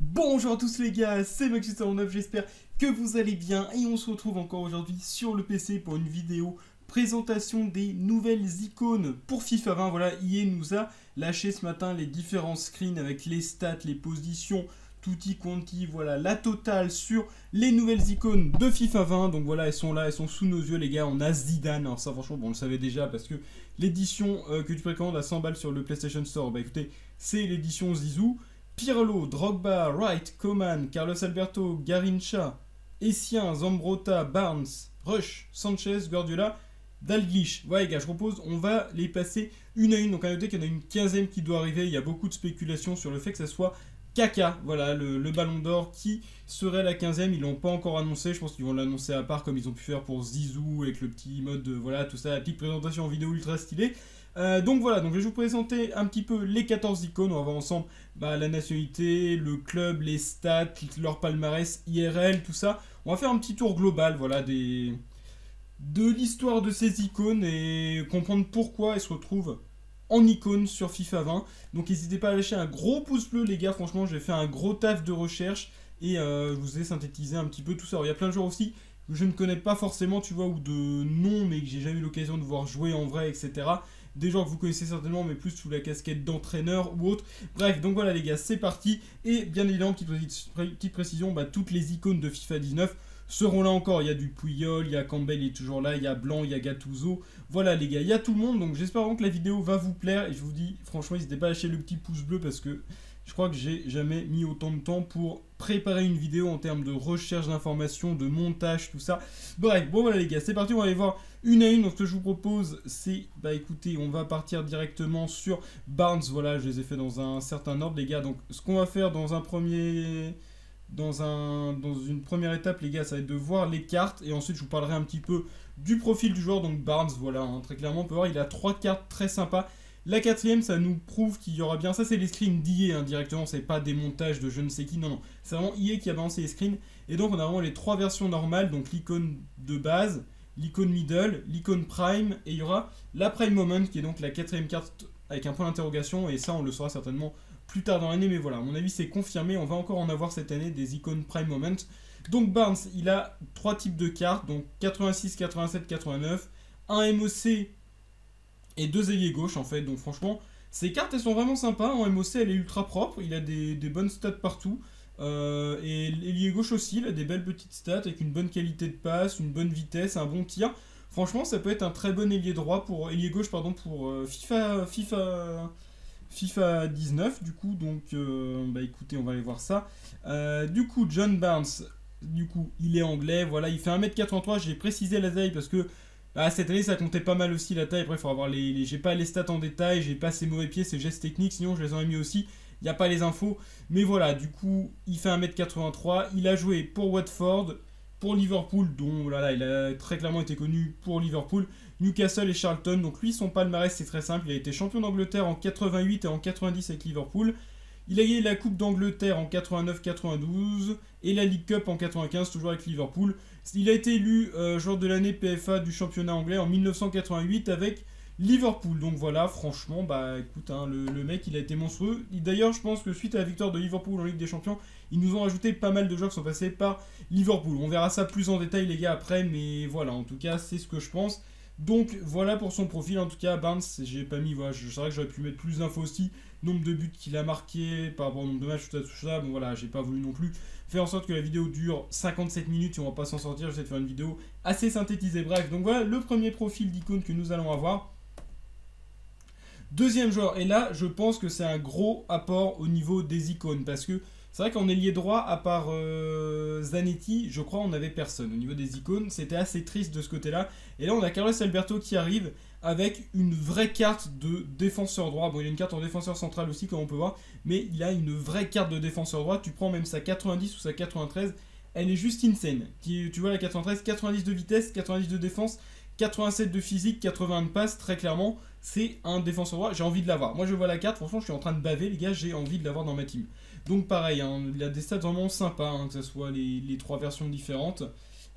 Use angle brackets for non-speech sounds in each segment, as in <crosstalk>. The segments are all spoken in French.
Bonjour à tous les gars, c'est Maxus9, j'espère que vous allez bien et on se retrouve encore aujourd'hui sur le PC pour une vidéo présentation des nouvelles icônes pour FIFA 20. Voilà, EA nous a lâché ce matin les différents screens avec les stats, les positions, tutti quanti, voilà, la totale sur les nouvelles icônes de FIFA 20. Donc voilà, elles sont là, elles sont sous nos yeux les gars, on a Zidane. Alors ça franchement, on le savait déjà parce que l'édition euh, que tu précommandes à 100 balles sur le PlayStation Store, bah écoutez, c'est l'édition Zizou. Pirlo, Drogba, Wright, Coman, Carlos Alberto, Garincha, Essien, Zambrota, Barnes, Rush, Sanchez, Guardiola, Dalglish. Ouais, les gars, je propose, on va les passer une à une. Donc, à noter qu'il y en a une quinzaine qui doit arriver. Il y a beaucoup de spéculations sur le fait que ça soit Kaka, voilà, le, ballon d'or qui serait la quinzième. Ils l'ont pas encore annoncé. Je pense qu'ils vont l'annoncer à part, comme ils ont pu faire pour Zizou avec le petit mode, de, voilà, tout ça, la petite présentation en vidéo ultra stylée. Euh, donc voilà, donc je vais vous présenter un petit peu les 14 icônes. On va voir ensemble bah, la nationalité, le club, les stats, leur palmarès, IRL, tout ça. On va faire un petit tour global, voilà, des, de l'histoire de ces icônes et comprendre pourquoi elles se retrouvent en icône sur FIFA 20. Donc n'hésitez pas à lâcher un gros pouce bleu les gars, franchement j'ai fait un gros taf de recherche et euh, je vous ai synthétisé un petit peu tout ça. il y a plein de joueurs aussi que je ne connais pas forcément, tu vois, ou de nom, mais que j'ai jamais eu l'occasion de voir jouer en vrai, etc. Des gens que vous connaissez certainement, mais plus sous la casquette d'entraîneur ou autre. Bref, donc voilà les gars, c'est parti. Et bien évidemment, petite, petite précision, bah, toutes les icônes de FIFA 19 seront là encore. Il y a du Puyol, il y a Campbell, il est toujours là, il y a Blanc, il y a Gattuso. Voilà les gars, il y a tout le monde. Donc j'espère vraiment que la vidéo va vous plaire. Et je vous dis, franchement, n'hésitez pas à lâcher le petit pouce bleu parce que je crois que j'ai jamais mis autant de temps pour préparer une vidéo en termes de recherche d'informations, de montage, tout ça. Bref, bon voilà les gars, c'est parti, on va aller voir une à une. Donc ce que je vous propose, c'est, bah écoutez, on va partir directement sur Barnes. Voilà, je les ai fait dans un certain ordre les gars. Donc ce qu'on va faire dans un premier dans, un, dans une première étape, les gars, ça va être de voir les cartes. Et ensuite, je vous parlerai un petit peu du profil du joueur. Donc Barnes, voilà, hein, très clairement, on peut voir, il a trois cartes très sympas. La quatrième, ça nous prouve qu'il y aura bien. Ça, c'est les screens d'IA hein, directement. C'est pas des montages de je ne sais qui. Non, non. C'est vraiment IA qui a balancé les screens. Et donc, on a vraiment les trois versions normales. Donc, l'icône de base, l'icône middle, l'icône prime. Et il y aura la prime moment qui est donc la quatrième carte avec un point d'interrogation. Et ça, on le saura certainement plus tard dans l'année, mais voilà, mon avis c'est confirmé, on va encore en avoir cette année des icônes Prime Moment. Donc Barnes, il a trois types de cartes, donc 86, 87, 89, un MOC et deux ailiers gauche en fait, donc franchement, ces cartes elles sont vraiment sympas, en MOC elle est ultra propre, il a des, bonnes stats partout, euh, et l'ailier gauche aussi, il a des belles petites stats avec une bonne qualité de passe, une bonne vitesse, un bon tir. Franchement, ça peut être un très bon ailier droit pour ailier gauche pardon pour euh, FIFA FIFA 19 du coup donc euh, bah écoutez on va aller voir ça. Euh, du coup John Barnes du coup il est anglais voilà il fait 1m83 j'ai précisé la taille parce que bah, cette année ça comptait pas mal aussi la taille après il faut avoir les, j'ai pas les stats en détail j'ai pas ses mauvais pieds ses gestes techniques sinon je les aurais mis aussi il n'y a pas les infos. Mais voilà du coup il fait 1m83 il a joué pour Watford pour Liverpool, dont voilà, il a très clairement été connu pour Liverpool, Newcastle et Charlton. Donc lui, son palmarès, c'est très simple. Il a été champion d'Angleterre en 88 et en 90 avec Liverpool. Il a gagné la Coupe d'Angleterre en 89-92 et la League Cup en 95, toujours avec Liverpool. Il a été élu euh, joueur de l'année PFA du championnat anglais en 1988 avec Liverpool. Donc voilà, franchement, bah écoute, hein, le, mec il a été monstrueux. D'ailleurs, je pense que suite à la victoire de Liverpool en Ligue des Champions, ils nous ont ajouté pas mal de joueurs qui sont passés par Liverpool. On verra ça plus en détail, les gars, après, mais voilà, en tout cas, c'est ce que je pense. Donc voilà pour son profil, en tout cas, Barnes, j'ai pas mis, voilà, je que j'aurais pu mettre plus d'infos aussi, nombre de buts qu'il a marqué, par rapport au nombre de matchs, tout ça, tout ça, bon voilà, j'ai pas voulu non plus faire en sorte que la vidéo dure 57 minutes et on va pas s'en sortir, j'essaie de faire une vidéo assez synthétisée, bref, donc voilà le premier profil d'icône que nous allons avoir. Deuxième joueur, et là je pense que c'est un gros apport au niveau des icônes, parce que c'est vrai qu'en ailier droit, à part euh, Zanetti, je crois on n'avait personne. Au niveau des icônes, c'était assez triste de ce côté-là. Et là on a Carlos Alberto qui arrive avec une vraie carte de défenseur droit. Bon, il a une carte en défenseur central aussi, comme on peut voir, mais il a une vraie carte de défenseur droit. Tu prends même sa 90 ou sa 93, elle est juste insane. Tu vois la 93, 90 de vitesse, 90 de défense, 87 de physique, 80 de passe, très clairement, c'est un défenseur droit. J'ai envie de l'avoir. Moi, je vois la carte, franchement, je suis en train de baver, les gars, j'ai envie de l'avoir dans ma team. Donc, pareil, hein, il a des stats vraiment sympas, hein, que ce soit les, trois versions différentes.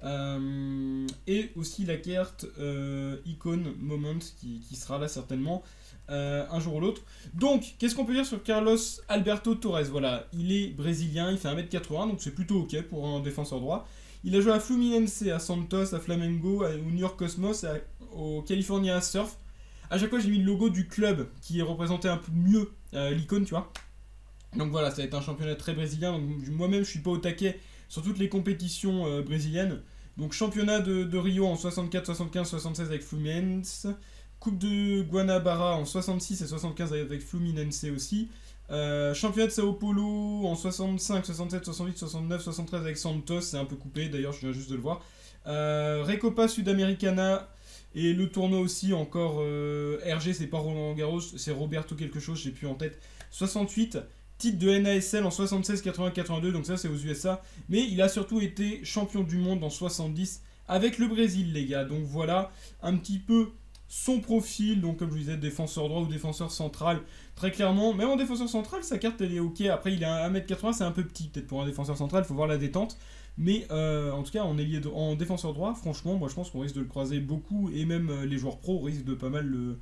Euh, et aussi la carte euh, Icon Moment qui, sera là certainement euh, un jour ou l'autre. Donc, qu'est-ce qu'on peut dire sur Carlos Alberto Torres? Voilà, il est brésilien, il fait 1m80, donc c'est plutôt ok pour un défenseur droit. Il a joué à Fluminense, à Santos, à Flamengo, au New York Cosmos, au California Surf. À chaque fois, j'ai mis le logo du club qui est représenté un peu mieux l'icône, tu vois. Donc voilà, ça va être un championnat très brésilien. moi-même, je suis pas au taquet sur toutes les compétitions brésiliennes. Donc championnat de, Rio en 64, 75, 76 avec Fluminense. Coupe de Guanabara en 66 et 75 avec Fluminense aussi. Euh, championnat de Sao Paulo en 65, 67, 68, 69, 73 avec Santos, c'est un peu coupé d'ailleurs, je viens juste de le voir. Euh, Recopa Sudamericana et le tournoi aussi, encore euh, RG, c'est pas Roland Garros, c'est Roberto quelque chose, j'ai plus en tête. 68, titre de NASL en 76, 80, 82, donc ça c'est aux USA. Mais il a surtout été champion du monde en 70 avec le Brésil, les gars. Donc voilà un petit peu son profil. Donc comme je vous disais, défenseur droit ou défenseur central. Très clairement, même en défenseur central, sa carte elle est ok. Après, il a 1m80, c'est un peu petit peut-être pour un défenseur central, il faut voir la détente. Mais euh, en tout cas, en, ailier en défenseur droit, franchement, moi je pense qu'on risque de le croiser beaucoup. Et même euh, les joueurs pros risquent de pas mal le,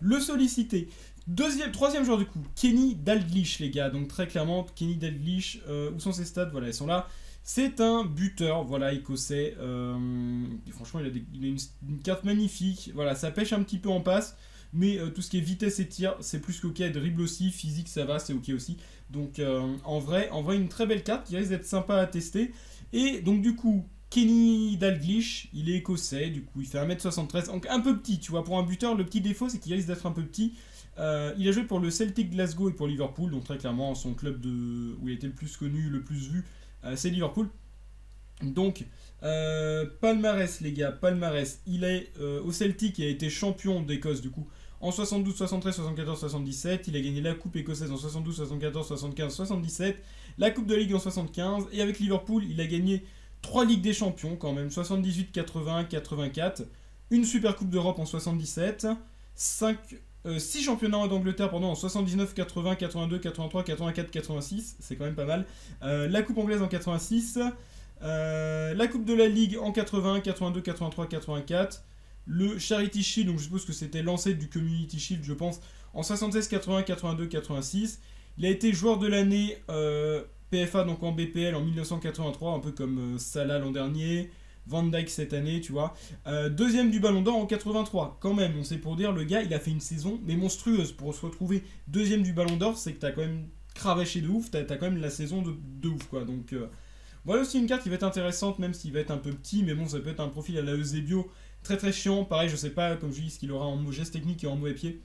le solliciter. Deuxième, troisième joueur du coup, Kenny Dalglish, les gars. Donc très clairement, Kenny Dalglish, euh, où sont ses stats? Voilà, elles sont là. C'est un buteur, voilà, écossais. Euh, franchement, il a, une, carte magnifique. Voilà, ça pêche un petit peu en passe. Mais euh, tout ce qui est vitesse et tir, c'est plus qu'ok. Dribble aussi, physique, ça va, c'est ok aussi. Donc en, vrai, en vrai, une très belle carte qui risque d'être sympa à tester. Et donc du coup, Kenny Dalglish, il est écossais, du coup il fait 1m73, donc un peu petit, tu vois, pour un buteur, le petit défaut c'est qu'il risque d'être un peu petit. Euh, il a joué pour le Celtic Glasgow et pour Liverpool, donc très clairement son club où il était le plus connu, le plus vu, euh, c'est Liverpool. Donc, euh, palmarès les gars, palmarès. Il est au Celtic, il a été champion d'Écosse du coup en 72, 73, 74, 77. Il a gagné la Coupe écossaise en 72, 74, 75, 77. La Coupe de Ligue en 75. Et avec Liverpool, il a gagné 3 Ligues des Champions quand même, 78, 80, 84. Une Super Coupe d'Europe en 77. 5 6 euh, championnats d'Angleterre pendant en 79, 80, 82, 83, 84, 86, c'est quand même pas mal. Euh, la Coupe anglaise en 86, euh, la Coupe de la Ligue en 80, 82, 83, 84, le Charity Shield, donc je suppose que c'était lancé du Community Shield, je pense, en 76, 80, 82, 86. Il a été joueur de l'année PFA, donc en BPL en 1983, un peu comme Salah l'an dernier. Van Dyke cette année, tu vois. Euh, deuxième du Ballon d'Or en 83, quand même, on sait pour dire, le gars, il a fait une saison, mais monstrueuse. Pour se retrouver deuxième du Ballon d'Or, c'est que t'as quand même cravaché de ouf, t'as as quand même la saison de, ouf, quoi. Donc, euh, voilà aussi une carte qui va être intéressante, même s'il va être un peu petit, mais bon, ça peut être un profil à la Eusebio très très chiant. Pareil, je sais pas, comme je dis, ce qu'il aura en geste technique et en mauvais pied.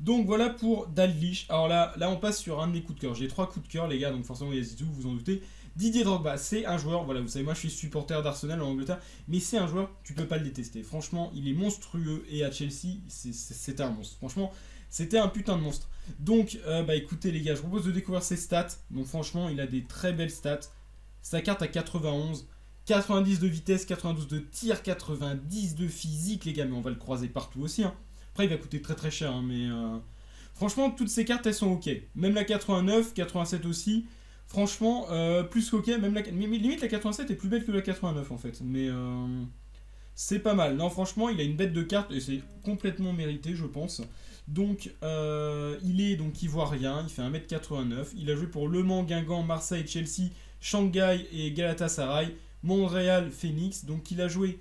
Donc voilà pour Dalglish. Alors là, là, on passe sur un de mes coups de cœur. J'ai trois coups de cœur, les gars, donc forcément, tout, vous vous en doutez. Didier Drogba, c'est un joueur, voilà, vous savez, moi je suis supporter d'Arsenal en Angleterre, mais c'est un joueur, tu peux pas le détester. Franchement, il est monstrueux et à Chelsea, c'était un monstre. Franchement, c'était un putain de monstre. Donc, euh, bah écoutez les gars, je vous propose de découvrir ses stats. Donc franchement, il a des très belles stats. Sa carte à 91, 90 de vitesse, 92 de tir, 90 de physique, les gars, mais on va le croiser partout aussi. Hein. Après, il va coûter très très cher, hein, mais euh, franchement, toutes ces cartes, elles sont ok. Même la 89, 87 aussi. Franchement, euh, plus qu'ok, même la, limite la 87 est plus belle que la 89 en fait. Mais euh, c'est pas mal. Non, franchement, il a une bête de carte et c'est complètement mérité, je pense. Donc, il est donc ivoirien, il fait 1m89. Il a joué pour Le Mans, Guingamp, Marseille, Chelsea, Shanghai et Galatasaray, Montréal, Phoenix. Donc, il a joué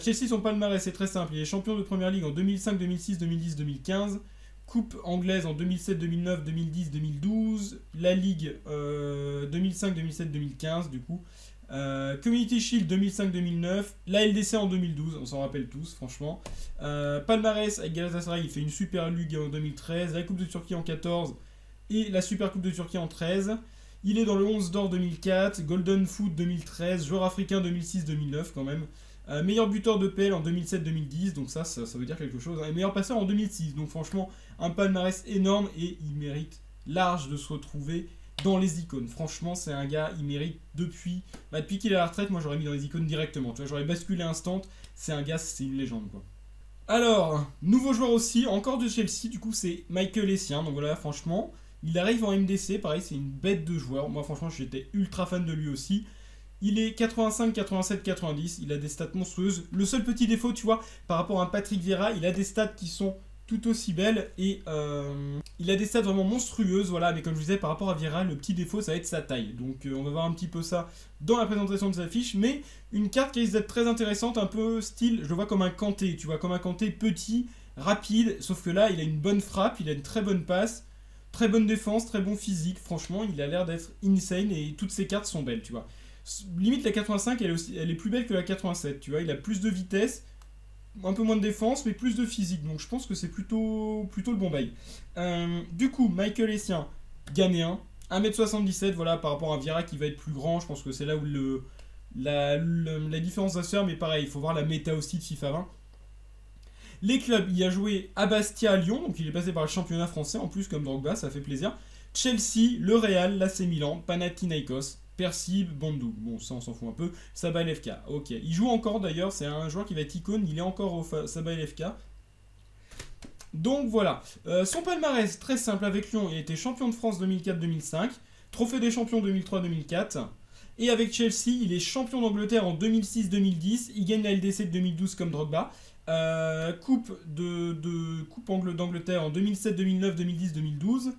Chelsea. Son palmarès c'est très simple. Il est champion de première ligue en 2005, 2006, 2010, 2015. Coupe anglaise en 2007, 2009, 2010, 2012. La Ligue 2005, 2007, 2015 du coup. Euh, Community Shield 2005-2009, la LDC en 2012, on s'en rappelle tous, franchement. Euh, Palmarès avec Galatasaray, il fait une Super Ligue en 2013, la Coupe de Turquie en 14 et la Super Coupe de Turquie en 13. Il est dans le 11 d'or 2004, Golden Foot 2013, joueur africain 2006-2009 quand même. Euh, meilleur buteur de PL en 2007-2010, donc ça, ça, veut dire quelque chose. Et meilleur passeur en 2006, donc franchement, un palmarès énorme et il mérite large de se retrouver dans les icônes. Franchement, c'est un gars, il mérite depuis, bah, depuis qu'il est à la retraite, moi j'aurais mis dans les icônes directement. Tu vois, j'aurais basculé instant. C'est un gars, c'est une légende quoi. Alors, nouveau joueur aussi, encore de Chelsea, du coup c'est Michael Essien. Donc voilà, franchement, il arrive en MDC, pareil, c'est une bête de joueur. Moi franchement, j'étais ultra fan de lui aussi. Il est 85, 87, 90. Il a des stats monstrueuses. Le seul petit défaut, tu vois, par rapport à Patrick Vieira, il a des stats qui sont tout aussi belles et euh, il a des stats vraiment monstrueuses. Voilà, mais comme je disais, par rapport à Vieira, le petit défaut, ça va être sa taille. Donc euh, on va voir un petit peu ça dans la présentation de sa fiche. Mais une carte qui risque d'être très intéressante, un peu style, je le vois comme un Kanté, tu vois, comme un Kanté petit, rapide. Sauf que là, il a une bonne frappe, il a une très bonne passe. Très bonne défense, très bon physique, franchement, il a l'air d'être insane et toutes ses cartes sont belles, tu vois limite la 85 elle est, aussi, elle est plus belle que la 87 tu vois. Il a plus de vitesse un peu moins de défense mais plus de physique. Donc je pense que c'est plutôt plutôt le bon bail. Euh, du coup Michael Essien ghanéen 1m77 voilà par rapport à Vieira qui va être plus grand. Je pense que c'est là où le la, différence va se faire mais pareil il faut voir la méta aussi de FIFA 20 les clubs, il a joué à Bastia, Lyon, donc il est passé par le championnat français en plus comme Drogba, ça fait plaisir. Chelsea, le Real, l'AC Milan, Panathinaikos, Persib, Bandou. Bon, ça on s'en fout un peu. Saba LFK. Ok. Il joue encore d'ailleurs. C'est un joueur qui va être icône. Il est encore au Saba LFK. Donc voilà. Euh, son palmarès, très simple avec Lyon. Il était champion de France 2004-2005. Trophée des champions 2003-2004. Et avec Chelsea, il est champion d'Angleterre en 2006-2010. Il gagne la LDC de 2012 comme Drogba. Euh, Coupe d'Angleterre en 2007, 2009, 2010, 2012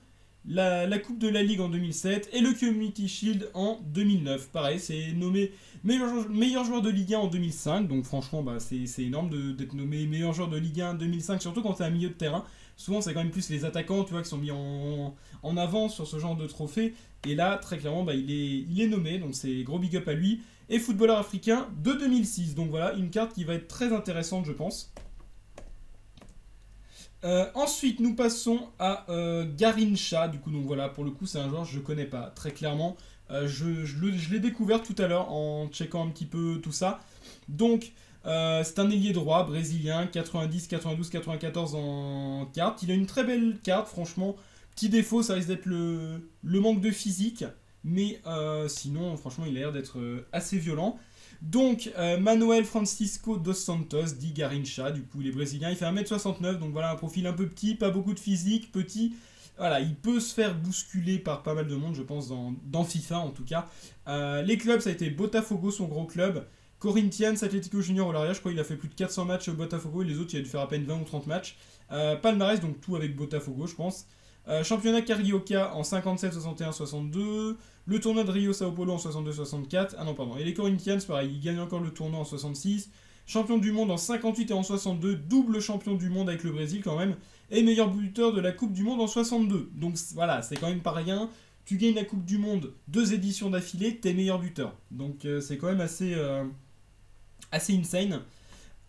la, Coupe de la Ligue en 2007 et le Community Shield en 2009. Pareil, c'est nommé meilleur, joueur de Ligue 1 en 2005, donc franchement, bah, c'est énorme d'être nommé meilleur joueur de Ligue 1 en 2005, surtout quand tu es un milieu de terrain. Souvent, c'est quand même plus les attaquants tu vois, qui sont mis en, en avant sur ce genre de trophée. Et là, très clairement, bah, il, est, il est nommé, donc c'est gros big up à lui. Et footballeur africain de 2006. Donc voilà, une carte qui va être très intéressante, je pense. Euh, ensuite, nous passons à euh, Garincha. Du coup, donc voilà, pour le coup, c'est un joueur que je connais pas très clairement. Euh, je, l'ai découvert tout à l'heure en checkant un petit peu tout ça. Donc, c'est un ailier droit brésilien, 90, 92, 94 en carte. Il a une très belle carte, franchement. Petit défaut, ça risque d'être le, le, manque de physique. Mais sinon, franchement, il a l'air d'être assez violent. Donc, euh, Manuel Francisco dos Santos, dit Garincha, du coup il est brésilien, il fait 1m69, donc voilà un profil un peu petit, pas beaucoup de physique, petit. Voilà, il peut se faire bousculer par pas mal de monde, je pense, dans, FIFA en tout cas. Euh, les clubs, ça a été Botafogo, son gros club. Corinthians, Atlético Junior Olaria, je crois qu'il a fait plus de 400 matchs au Botafogo, et les autres, il a dû faire à peine 20 ou 30 matchs. Euh, Palmarès, donc tout avec Botafogo, je pense. Euh, championnat Carioca en 57, 61, 62. Le tournoi de Rio Sao Paulo en 62, 64. Ah non, pardon. Et les Corinthians, pareil, ils gagnent encore le tournoi en 66. Champion du monde en 58 et en 62. Double champion du monde avec le Brésil quand même. Et meilleur buteur de la Coupe du Monde en 62. Donc voilà, c'est quand même pas rien. Tu gagnes la Coupe du Monde deux éditions d'affilée, t'es meilleur buteur. Donc euh, c'est quand même assez, euh, assez insane.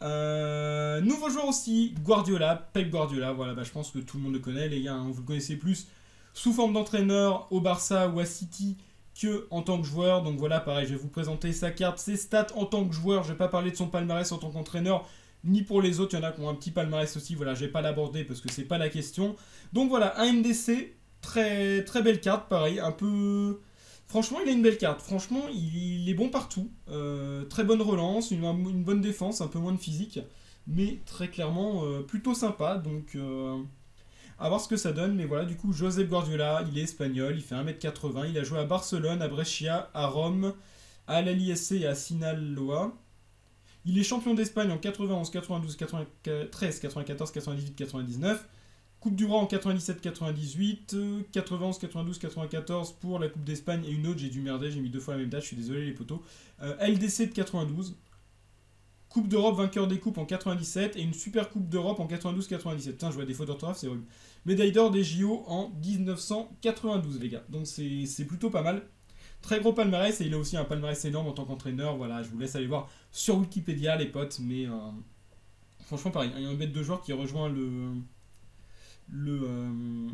Euh, nouveau joueur aussi, Guardiola, Pep Guardiola. Voilà, bah, je pense que tout le monde le connaît, les gars. Hein, vous le connaissez plus sous forme d'entraîneur au Barça ou à City que en tant que joueur. Donc voilà, pareil, je vais vous présenter sa carte, ses stats en tant que joueur. Je vais pas parler de son palmarès en tant qu'entraîneur, ni pour les autres. Il y en a qui ont un petit palmarès aussi. Voilà, je vais pas l'aborder parce que c'est pas la question. Donc voilà, un MDC, très très belle carte, pareil, un peu Franchement, il a une belle carte. Franchement, il, est bon partout. Euh, très bonne relance, une, bonne défense, un peu moins de physique. Mais très clairement, euh, plutôt sympa. Donc, euh, à voir ce que ça donne. Mais voilà, du coup, Josep Guardiola, il est espagnol, il fait 1m80. Il a joué à Barcelone, à Brescia, à Rome, à l'ALISC et à Sinaloa. Il est champion d'Espagne en 91, 92, 93, 94, 98, 99. Coupe du Roi en 97-98, 91, 92, 94 pour la Coupe d'Espagne et une autre, j'ai dû merder, j'ai mis deux fois la même date, je suis désolé les potos. Euh, LDC de 92, Coupe d'Europe vainqueur des coupes en 97 et une Super Coupe d'Europe en 92-97. Putain, je vois des fautes d'orthographe, c'est horrible. Médaille d'or des JO en 1992, les gars. Donc c'est plutôt pas mal. Très gros palmarès et il a aussi un palmarès énorme en tant qu'entraîneur. Voilà, je vous laisse aller voir sur Wikipédia, les potes. Mais euh, franchement, pareil, il y a un bête de joueur qui rejoint le le, euh,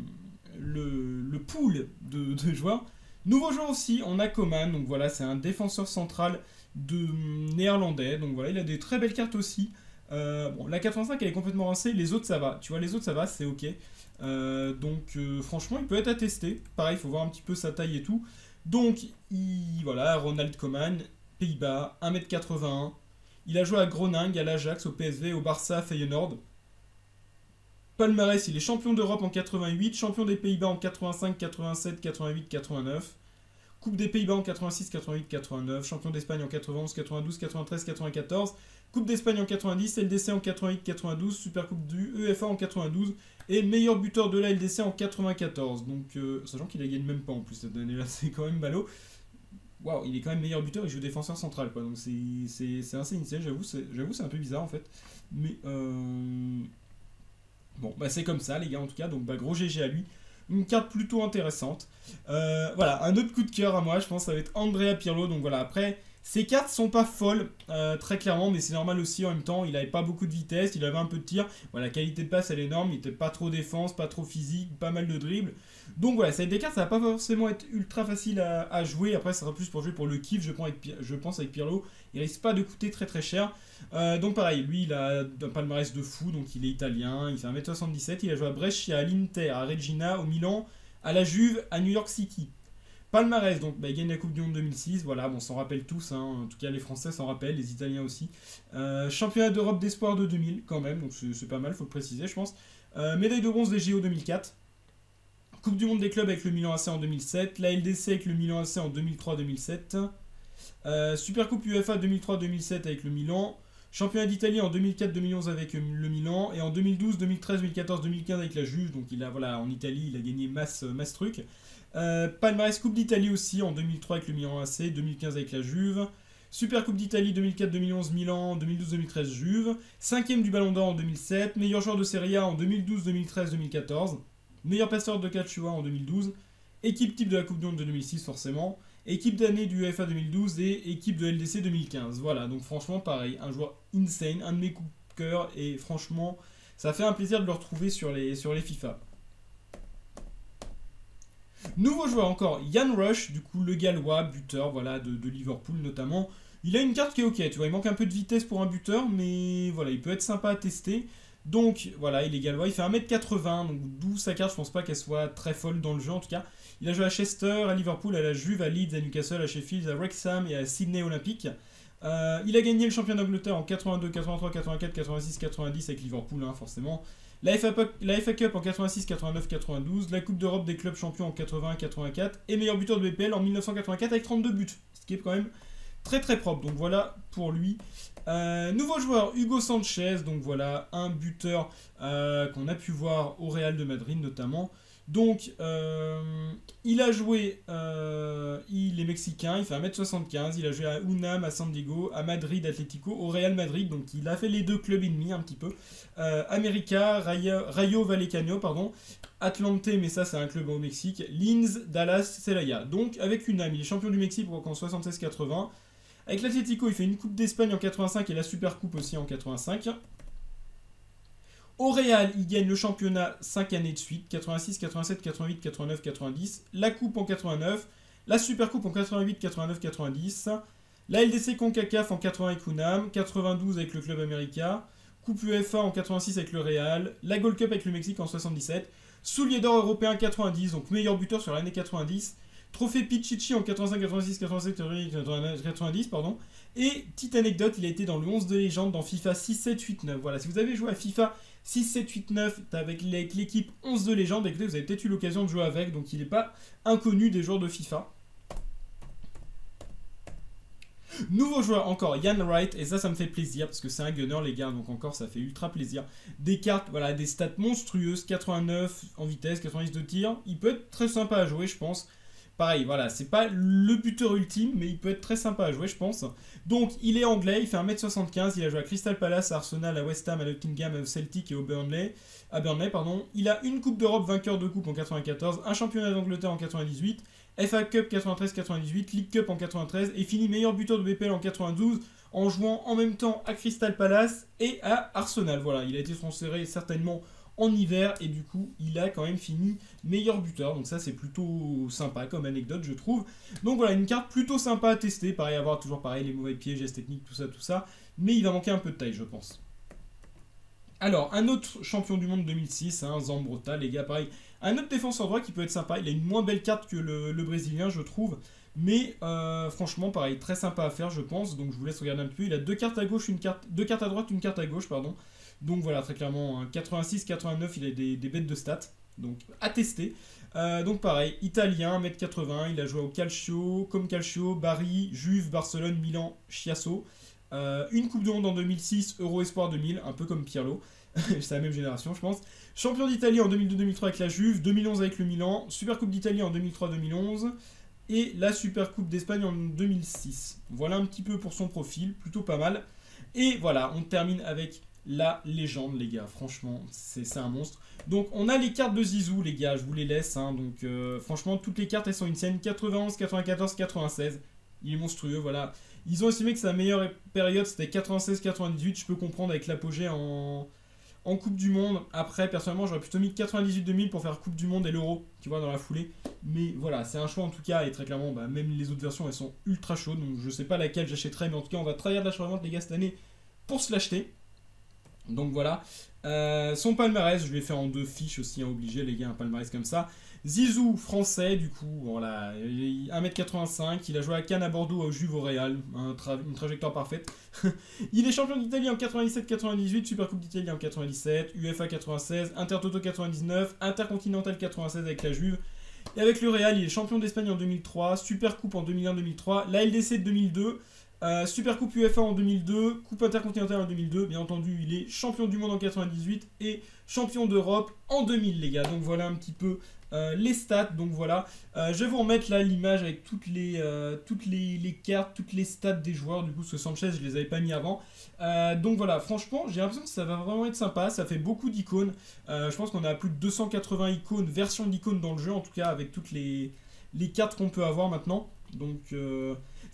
le, le, pool de, joueurs. Nouveau joueur aussi, on a Coman, donc voilà, c'est un défenseur central de néerlandais, donc voilà, il a des très belles cartes aussi. Euh, bon, la 85 elle est complètement rincée, les autres ça va, tu vois, les autres ça va, c'est ok. Euh, donc franchement, il peut être attesté. Pareil, il faut voir un petit peu sa taille et tout. Donc, il, voilà, Ronald Coman, Pays-Bas, 1m81. Il a joué à Groningue, à l'Ajax, au PSV, au Barça, Feyenoord. Palmarès, il est champion d'Europe en 88, champion des Pays-Bas en 85, 87, 88, 89. Coupe des Pays-Bas en 86, 88, 89, champion d'Espagne en 91, 92, 93, 94, Coupe d'Espagne en 90, LDC en 88, 92, Super Coupe du UEFA en 92 et meilleur buteur de la LDC en 94. Donc, euh, sachant qu'il a gagné même pas en plus cette année-là, <laughs> c'est quand même ballot. Waouh, il est quand même meilleur buteur, il joue défenseur central quoi. Donc c'est assez initial, j'avoue, c'est un peu bizarre en fait. Mais euh... bon, bah c'est comme ça les gars en tout cas. Donc bah gros GG à lui une carte plutôt intéressante. Euh, voilà, un autre coup de cœur à moi, je pense, ça va être Andrea Pirlo. Donc voilà, après, ces cartes sont pas folles, euh, très clairement, mais c'est normal aussi en même temps. Il avait pas beaucoup de vitesse, il avait un peu de tir. La qualité de passe, elle est énorme. Il était pas trop défense, pas trop physique, pas mal de dribble. Donc voilà, ça des cartes, ça va pas forcément être ultra facile à, jouer. Après, ça sera plus pour jouer pour le kiff, je pense, avec, je Pirlo. Il risque pas de coûter très très cher. Euh, donc pareil, lui, il a un palmarès de fou, donc il est italien. Il fait 1m77. Il a joué à Brescia, à l'Inter, à Regina, au Milan, à la Juve, à New York City. Palmarès, donc bah, il gagne la Coupe du Monde 2006, voilà, bon, on s'en rappelle tous, hein. en tout cas les Français s'en rappellent, les Italiens aussi. Euh, championnat d'Europe d'espoir de 2000, quand même, donc c'est pas mal, faut le préciser, je pense. Euh, médaille de bronze des JO 2004. Coupe du Monde des clubs avec le Milan AC en 2007. La LDC avec le Milan AC en 2003-2007. Euh, Super Coupe UEFA 2003-2007 avec le Milan. Championnat d'Italie en 2004-2011 avec le Milan. Et en 2012, 2013, 2014, 2015 avec la Juve. Donc il a, voilà, en Italie, il a gagné masse, masse truc. Euh, Palmarès Coupe d'Italie aussi en 2003 avec le Milan AC, 2015 avec la Juve. Super Coupe d'Italie 2004-2011 Milan, 2012-2013 Juve. Cinquième du Ballon d'Or en 2007. Meilleur joueur de Serie A en 2012, 2013, 2014. Meilleur passeur de Calcio en 2012. Équipe type de la Coupe du Monde de 2006 forcément. Équipe d'année du UEFA 2012 et équipe de LDC 2015. Voilà, donc franchement pareil, un joueur insane, un de mes coups de cœur et franchement ça fait un plaisir de le retrouver sur les, sur les FIFA. Nouveau joueur encore, Yann Rush, du coup le gallois, buteur voilà, de, Liverpool notamment. Il a une carte qui est ok, tu vois, il manque un peu de vitesse pour un buteur, mais voilà, il peut être sympa à tester. Donc voilà, il est gallois, il fait 1m80, donc d'où sa carte, je pense pas qu'elle soit très folle dans le jeu en tout cas. Il a joué à Chester, à Liverpool, à la Juve, à Leeds, à Newcastle, à Sheffield, à Wrexham et à Sydney Olympique. Euh, il a gagné le championnat d'Angleterre en 82, 83, 84, 86, 90 avec Liverpool, hein, forcément. La FA, Cup en 86, 89, 92. La Coupe d'Europe des clubs champions en 81, 84. Et meilleur buteur de BPL en 1984 avec 32 buts. Ce qui est quand même très très propre. Donc voilà pour lui. Euh, nouveau joueur, Hugo Sanchez. Donc voilà, un buteur euh, qu'on a pu voir au Real de Madrid notamment. Donc, euh, il a joué, il est mexicain, il fait 1m75, il a joué à UNAM, à San Diego, à Madrid, Atlético, au Real Madrid, donc il a fait les deux clubs ennemis un petit peu. América, Rayo, Vallecano, pardon, Atlante, mais ça c'est un club au Mexique, Linz, Dallas, Celaya. Donc avec UNAM, il est champion du Mexique en 76-80. Avec l'Atlético, il fait une Coupe d'Espagne en 85 et la Super Coupe aussi en 85. Au Real, il gagne le championnat 5 années de suite, 86, 87, 88, 89, 90, la Coupe en 89, la Super Coupe en 88, 89, 90, la LDC CONCACAF en 80 avec Unam, 92 avec le Club América, Coupe UEFA en 86 avec le Real, la Gold Cup avec le Mexique en 77, Soulier d'or européen 90, donc meilleur buteur sur l'année 90, Trophée Pichichi en 85, 86, 87, 90, pardon. Et petite anecdote, il a été dans le 11 de légende dans FIFA 6, 7, 8, 9. Voilà, si vous avez joué à FIFA 6, 7, 8, 9 avec l'équipe 11 de légende, écoutez, vous avez peut-être eu l'occasion de jouer avec, donc il n'est pas inconnu des joueurs de FIFA. Nouveau joueur encore, Yann Wright, et ça, ça me fait plaisir parce que c'est un gunner, les gars, donc encore, ça fait ultra plaisir. Des cartes, voilà, des stats monstrueuses, 89 en vitesse, 90 de tir. Il peut être très sympa à jouer, je pense. Pareil, voilà, c'est pas le buteur ultime, mais il peut être très sympa à jouer, je pense. Donc, il est anglais, il fait 1m75, il a joué à Crystal Palace, à Arsenal, à West Ham, à Nottingham, au Celtic et au Burnley, à Burnley. Il a une Coupe d'Europe vainqueur de coupe en 94, un championnat d'Angleterre en 98, FA Cup 93-98, League Cup en 93 et finit meilleur buteur de BPL en 92 en jouant en même temps à Crystal Palace et à Arsenal. Voilà, il a été transféré certainement en hiver et du coup il a quand même fini meilleur buteur. Donc ça c'est plutôt sympa comme anecdote je trouve. Donc voilà une carte plutôt sympa à tester. Pareil à voir toujours pareil les mauvais pieds gestes techniques tout ça tout ça. Mais il va manquer un peu de taille je pense. Alors un autre champion du monde 2006 hein, Zambrota les gars pareil. Un autre défenseur droit qui peut être sympa. Il a une moins belle carte que le, brésilien je trouve. Mais euh, franchement pareil très sympa à faire je pense. Donc je vous laisse regarder un peu. Il a deux cartes à gauche une carte deux cartes à droite une carte à gauche pardon donc voilà, très clairement, 86, 89, il a des, bêtes de stats. Donc à tester. Euh, donc pareil, italien, 1m80, il a joué au Calcio, comme Calcio, Bari, Juve, Barcelone, Milan, Chiasso. Euh, une Coupe de Monde en 2006, Euro Espoir 2000, un peu comme Pirlo. <laughs> C'est la même génération, je pense. Champion d'Italie en 2002-2003 avec la Juve, 2011 avec le Milan, Super Coupe d'Italie en 2003-2011 et la Super Coupe d'Espagne en 2006. Voilà un petit peu pour son profil, plutôt pas mal. Et voilà, on termine avec la légende, les gars. Franchement, c'est un monstre. Donc, on a les cartes de Zizou, les gars. Je vous les laisse. Hein. Donc, euh, franchement, toutes les cartes, elles sont une scène 91, 94, 96. Il est monstrueux, voilà. Ils ont estimé que sa meilleure période, c'était 96-98. Je peux comprendre avec l'apogée en, en Coupe du Monde. Après, personnellement, j'aurais plutôt mis 98-2000 pour faire Coupe du Monde et l'Euro, tu vois, dans la foulée. Mais voilà, c'est un choix en tout cas, et très clairement, bah, même les autres versions, elles sont ultra chaudes, donc je sais pas laquelle j'achèterai, mais en tout cas, on va travailler de la les gars, cette année, pour se l'acheter. Donc voilà. Euh, son palmarès, je vais faire en deux fiches aussi, hein, obligé les gars, un palmarès comme ça. Zizou, français, du coup, voilà, 1m85, il a joué à Cannes, à Bordeaux, au Juve, au Real, une trajectoire parfaite. <laughs> il est champion d'Italie en 97-98, Supercoupe d'Italie en 97, UEFA 96, Intertoto 99, Intercontinental 96 avec la Juve. Et avec le Real, il est champion d'Espagne en 2003, Supercoupe en 2001-2003, la LDC de 2002, euh, Super Coupe UEFA en 2002, Coupe Intercontinentale en 2002, bien entendu, il est champion du monde en 98 et champion d'Europe en 2000, les gars. Donc voilà un petit peu euh, les stats. Donc voilà, euh, je vais vous remettre là l'image avec toutes, les, toutes les, cartes, toutes les stats des joueurs. Du coup, ce Sanchez, je les avais pas mis avant. donc voilà, franchement, j'ai l'impression que ça va vraiment être sympa. Ça fait beaucoup d'icônes. je pense qu'on a plus de 280 icônes, versions d'icônes dans le jeu, en tout cas avec toutes les, les cartes qu'on peut avoir maintenant. Donc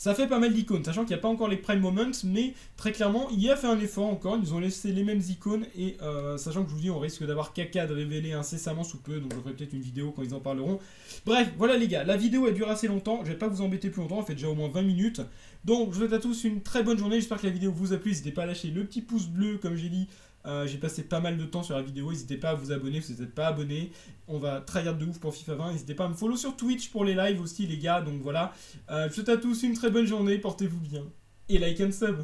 ça fait pas mal d'icônes, sachant qu'il n'y a pas encore les Prime Moments, mais très clairement, il a fait un effort encore, ils ont laissé les mêmes icônes, et euh, sachant que je vous dis, on risque d'avoir caca de révéler incessamment sous peu, donc je ferai peut-être une vidéo quand ils en parleront. Bref, voilà les gars, la vidéo a duré assez longtemps, je vais pas vous embêter plus longtemps, elle fait déjà au moins 20 minutes. Donc je vous souhaite à tous une très bonne journée, j'espère que la vidéo vous a plu, n'hésitez pas à lâcher le petit pouce bleu, comme j'ai dit, euh, j'ai passé pas mal de temps sur la vidéo, n'hésitez pas à vous abonner si vous n'êtes pas abonné. On va tryhard de ouf pour FIFA 20. N'hésitez pas à me follow sur Twitch pour les lives aussi les gars. Donc voilà. Euh, je vous souhaite à tous une très bonne journée, portez-vous bien. Et like and sub